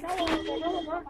等我，我等会儿。